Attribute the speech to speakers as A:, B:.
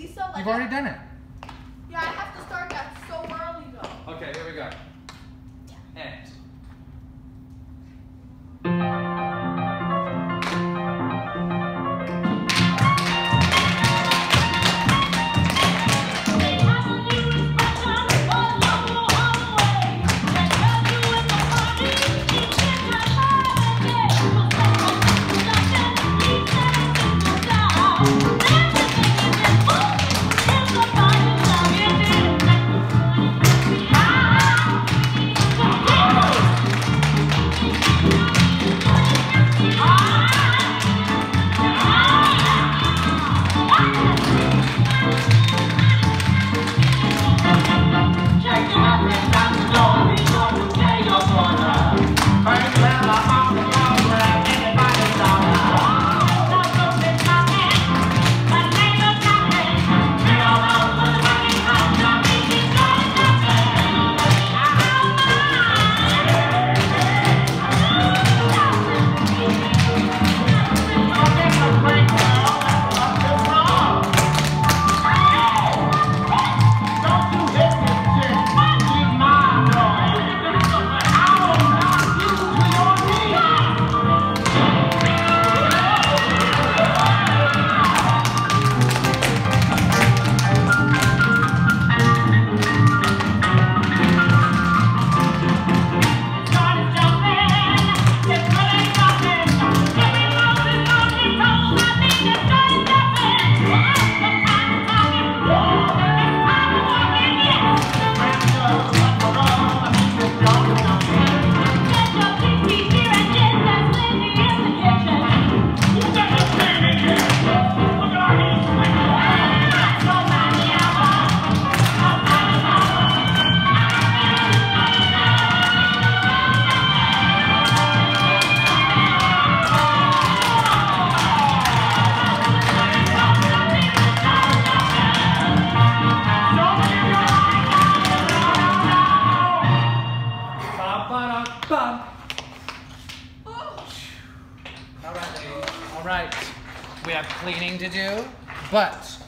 A: Lisa. Like
B: You've already done it.
A: Yeah, I have to start that so early though.
B: Okay, here we go. All right. All right. We have cleaning to do, but